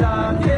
Yeah.